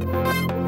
Thank you.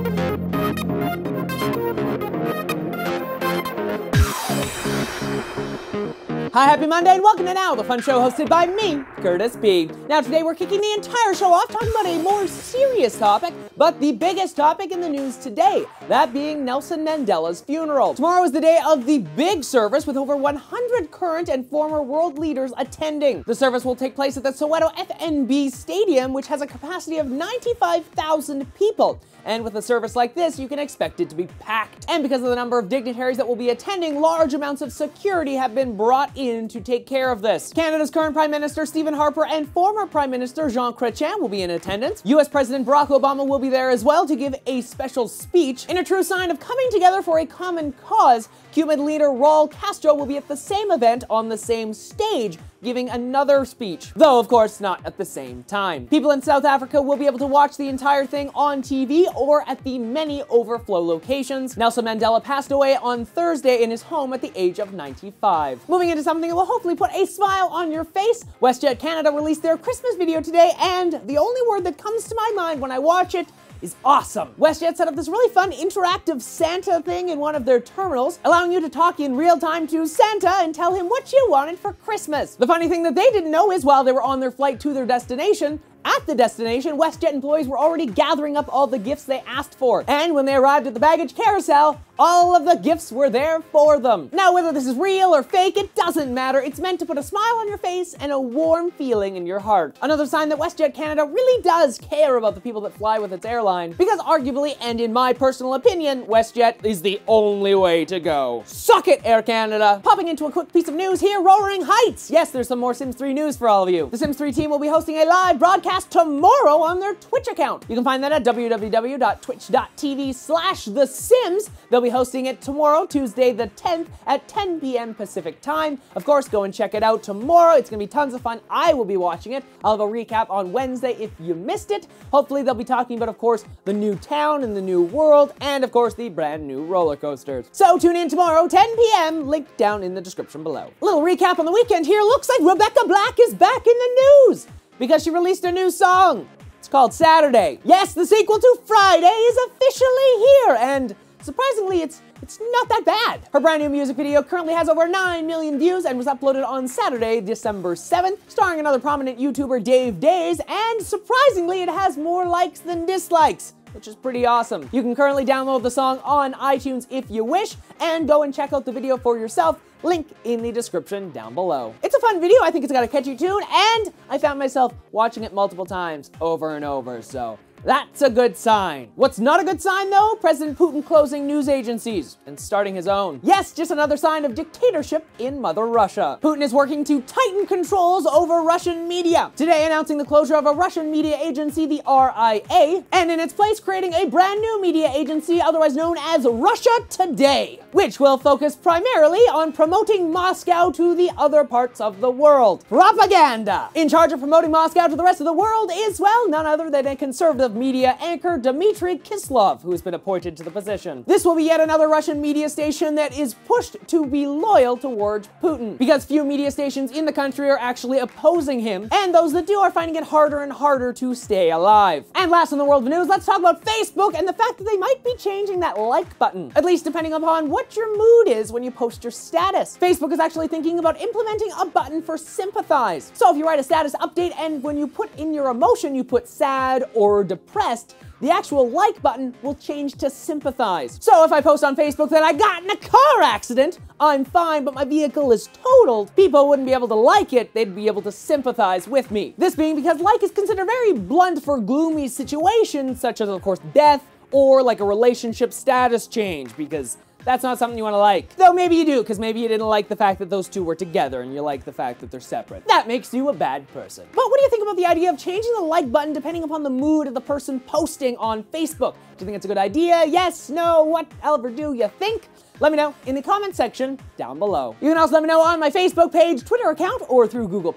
Hi, happy Monday, and welcome to Now, the fun show hosted by me, Curtis P. Now, today we're kicking the entire show off talking about a more serious topic, but the biggest topic in the news today, that being Nelson Mandela's funeral. Tomorrow is the day of the big service with over 100 current and former world leaders attending. The service will take place at the Soweto FNB Stadium, which has a capacity of 95,000 people. And with a service like this, you can expect it to be packed. And because of the number of dignitaries that will be attending, large amounts of security have been brought in to take care of this. Canada's current Prime Minister Stephen Harper and former Prime Minister Jean Chrétien will be in attendance. US President Barack Obama will be there as well to give a special speech. In a true sign of coming together for a common cause, Cuban leader Raul Castro will be at the same event on the same stage, giving another speech, though of course not at the same time. People in South Africa will be able to watch the entire thing on TV or at the many overflow locations. Nelson Mandela passed away on Thursday in his home at the age of 95. Moving into something that will hopefully put a smile on your face, WestJet Canada released their Christmas video today, and the only word that comes to my mind when I watch it is awesome. WestJet set up this really fun interactive Santa thing in one of their terminals, allowing you to talk in real time to Santa and tell him what you wanted for Christmas. The funny thing that they didn't know is while they were on their flight to their destination, at the destination, WestJet employees were already gathering up all the gifts they asked for. And when they arrived at the baggage carousel, all of the gifts were there for them. Now, whether this is real or fake, it doesn't matter. It's meant to put a smile on your face and a warm feeling in your heart. Another sign that WestJet Canada really does care about the people that fly with its airline, because arguably, and in my personal opinion, WestJet is the only way to go. Suck it, Air Canada! Popping into a quick piece of news here, Roaring Heights! Yes, there's some more Sims 3 news for all of you. The Sims 3 team will be hosting a live broadcast tomorrow on their Twitch account. You can find that at www.twitch.tv slash The Sims. Be hosting it tomorrow, Tuesday the 10th at 10 p.m. Pacific time. Of course, go and check it out tomorrow. It's gonna be tons of fun. I will be watching it. I'll have a recap on Wednesday if you missed it. Hopefully, they'll be talking about, of course, the new town and the new world, and of course, the brand new roller coasters. So tune in tomorrow, 10 p.m. Link down in the description below. A little recap on the weekend here. Looks like Rebecca Black is back in the news because she released a new song. It's called Saturday. Yes, the sequel to Friday is officially here, and surprisingly, it's it's not that bad. Her brand new music video currently has over 9 million views and was uploaded on Saturday, December 7th, starring another prominent YouTuber, Dave Days, and surprisingly, it has more likes than dislikes which is pretty awesome. You can currently download the song on iTunes if you wish, and go and check out the video for yourself link in the description down below. It's a fun video, I think it's got a catchy tune, and I found myself watching it multiple times over and over, so that's a good sign. What's not a good sign, though? President Putin closing news agencies and starting his own. Yes, just another sign of dictatorship in Mother Russia. Putin is working to tighten controls over Russian media. Today, announcing the closure of a Russian media agency, the RIA, and in its place, creating a brand new media agency, otherwise known as Russia Today, which will focus primarily on promoting Moscow to the other parts of the world. Propaganda! In charge of promoting Moscow to the rest of the world is, well, none other than a conservative media anchor Dmitry Kislov, who has been appointed to the position. This will be yet another Russian media station that is pushed to be loyal towards Putin, because few media stations in the country are actually opposing him, and those that do are finding it harder and harder to stay alive. And last in the world of news, let's talk about Facebook and the fact that they might be changing that like button, at least depending upon what your mood is when you post your status. Facebook is actually thinking about implementing a button for sympathize. So if you write a status update and when you put in your emotion, you put sad or depressed, pressed, the actual like button will change to sympathize. So if I post on Facebook that I got in a car accident, I'm fine, but my vehicle is totaled, people wouldn't be able to like it, they'd be able to sympathize with me. This being because like is considered very blunt for gloomy situations, such as, of course, death, or like a relationship status change, because that's not something you want to like. Though maybe you do, because maybe you didn't like the fact that those two were together and you like the fact that they're separate. That makes you a bad person. But what do you think about the idea of changing the like button depending upon the mood of the person posting on Facebook? Do you think it's a good idea? Yes, no, whatever do you think? Let me know in the comment section down below. You can also let me know on my Facebook page, Twitter account, or through Google+.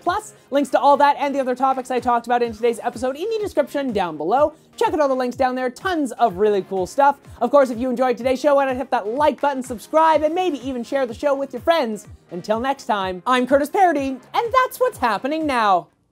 Links to all that and the other topics I talked about in today's episode in the description down below. Check out all the links down there, tons of really cool stuff. Of course, if you enjoyed today's show, why not hit that like button, subscribe, and maybe even share the show with your friends. Until next time, I'm Curtis Paradis, and that's what's happening now.